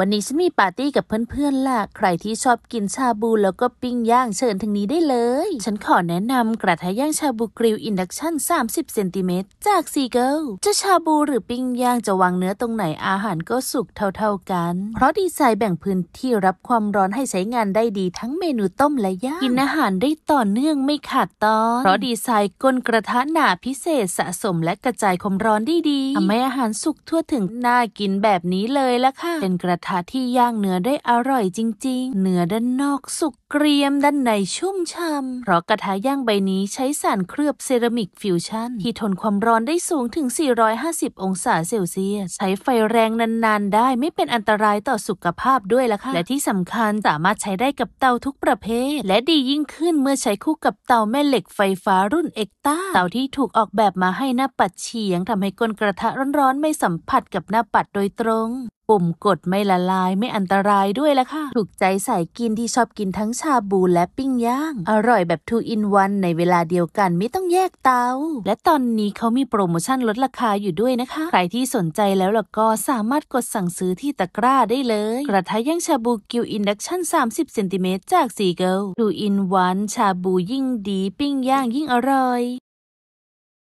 วันนี้ฉันมีปาร์ตี้กับเพื่อนๆล่ะ ใครที่ชอบกินชาบูแล้วก็ปิ้งย่างเชิญทางนี้ได้เลย ฉันขอแนะนำกระทะย่างชาบู grill induction 30 เซนติเมตรจาก Seagull จะชาบูหรือปิ้งย่างจะวางเนื้อตรงไหนอาหารก็สุกเท่าๆกัน เพราะดีไซน์แบ่งพื้นที่รับความร้อนให้ใช้งานได้ดีทั้งเมนูต้มและย่างกินอาหารได้ต่อเนื่องไม่ขาดตอน เพราะดีไซน์ก้นกระทะหนาพิเศษสะสมและกระจายความร้อนได้ดีทำให้อาหารสุกทั่วถึงน่ากินแบบนี้เลยละค่ะเป็นกระทะที่ย่างเนื้อได้อร่อยจริง ๆ เนื้อด้านนอกสุกเกรียมด้านในชุ่มฉ่ำเพราะกระทะย่างใบนี้ใช้สารเคลือบ ceramic fusion ที่ทนความร้อนได้สูงถึง 450 องศาเซลเซียส ใช้ไฟแรงนาน ๆ ได้ไม่เป็นอันตรายต่อสุขภาพด้วยล่ะค่ะ และที่สำคัญสามารถใช้ได้กับเตาทุกประเภท และดียิ่งขึ้นเมื่อใช้คู่กับเตาแม่เหล็กไฟฟ้ารุ่นเอ็กต้าเตาที่ถูกออกแบบมาให้หน้าปัดเฉียงทำให้ก้นกระทะร้อนๆ ไม่สัมผัสกับหน้าปัดโดยตรง ปุ่มกดไม่ละลายไม่อันตรายด้วยละค่ะ ถูกใจสายกินที่ชอบกินทั้งชาบูและปิ้งย่าง อร่อยแบบ 2 in 1 ในเวลาเดียวกันไม่ต้องแยกเตา และตอนนี้เขามีโปรโมชั่นลดราคาอยู่ด้วยนะคะ ใครที่สนใจแล้วล่ะก็สามารถกดสั่งซื้อที่ตะกร้าได้เลย กระทะย่างชาบู grill induction 30 เซนติเมตรจากซีเกิล2 in 1 ชาบูยิ่งดีปิ้งย่างยิ่งอร่อย